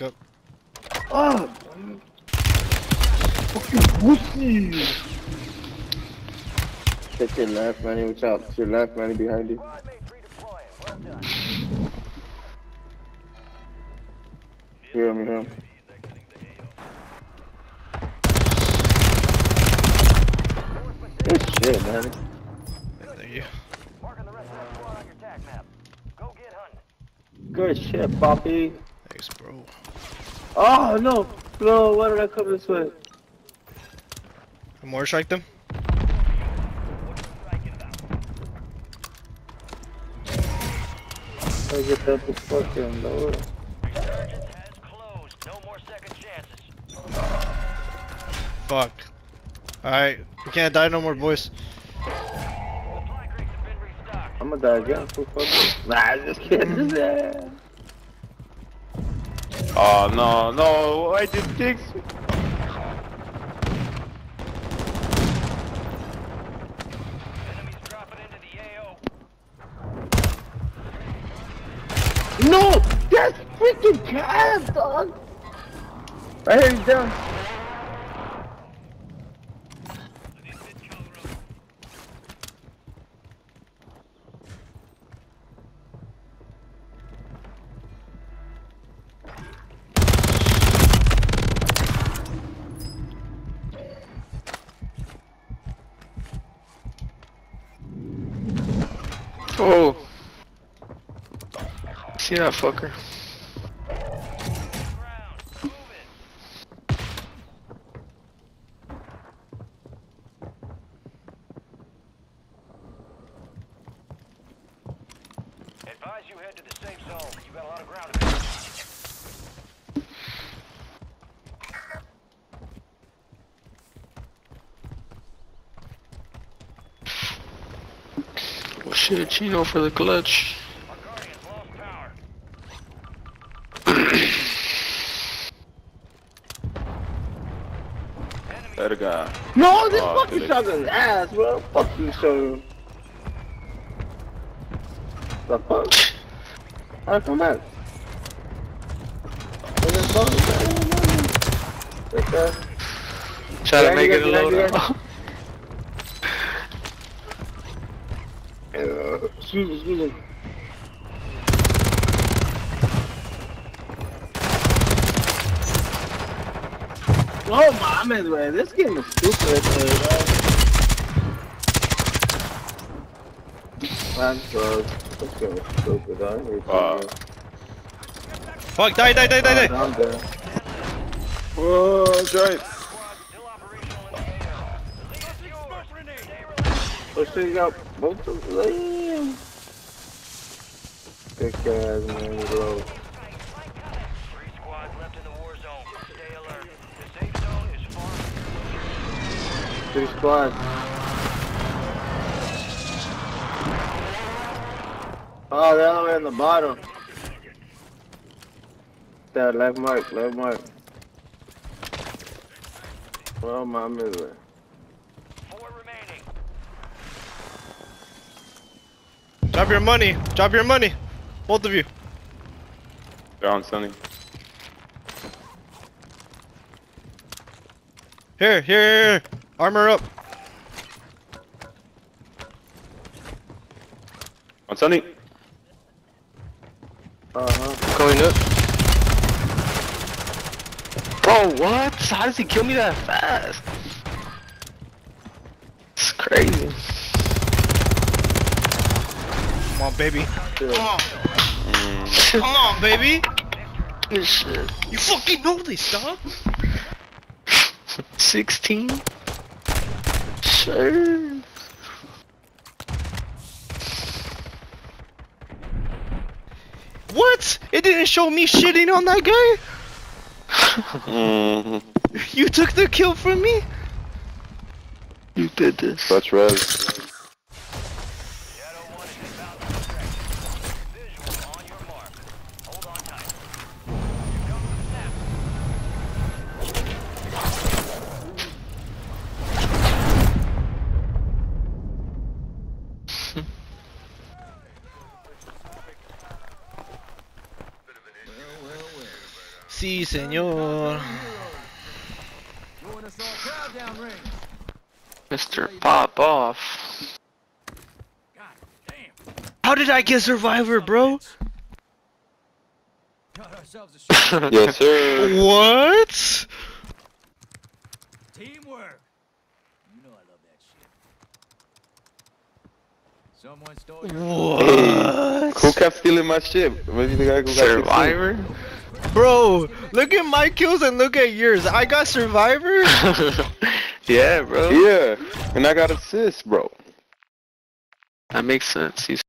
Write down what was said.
Look up. Ah! Fucking pussy! Check your left, Manny. Watch out. To your left, Manny, behind you. Squad mate redeploying. Well. Hear him, hear him. Good shit, Manny. There you. Marking the rest of that squad on your tac map. Go get hunting. Good shit, Poppy. Thanks, bro. Oh, no. No, why did I come this way? More strike them. I get that the fucking lower. Resurgence has closed. No more second chances. Fuck. Alright, we can't die no more, boys. Supply crates have been restocked. I'm gonna die again. Nah, just kidding. Yeah. Oh no, no, I did six. Enemies dropping into the AO. No! That's freaking cat, dog! Right here, he's down. Oh. See that fucker? Advise you head to the safe zone. You got a lot of ground to cover. Oh shit, Chino for the clutch. Our Guardians lost guy. No, this Oh, fucking dude. shotgun's ass, bro. Fuck you, show. The fuck? Alright, come back. Look at the phone, man. Right there. Try to make it a got- oh you load. got- Uh, excuse me, excuse me. Oh my man, man, this game is stupid, man. Man, bro, this game is stupid. I hate Uh. Fuck, die, die, die, die, die. I'm there. Whoa, that's right. Oh shit, you got both of them. Good ass man, bro. Three squads. Oh, they're all the way in the bottom. That left mark, left mark. Well, my misery. Drop your money. Drop your money. Both of you. Down, Sonny. Here, here, here, here. Armor up. On Sonny. Uh-huh. Going up. Bro, what? How does he kill me that fast? It's crazy. Come on, baby. Come on. Come on, baby. You fucking know this, dog. 16? Sure. What? It didn't show me shitting on that guy? Mm, You took the kill from me? You did this. That's res. Shadow 1 is inbound to extraction. Visual on your mark. Hold on tight. You know the snap. Si, señor. Join us on countdown ring. Mr. Pop off. How did I get Survivor, bro? Got ourselves a shot. Yes, sir. What? Teamwork. You know I love that shit. Someone stole your Who kept stealing my ship? Maybe the guy who got Survivor? Bro, look at my kills and look at yours. I got Survivor? yeah, bro. Yeah, and I got assist, bro. That makes sense. He's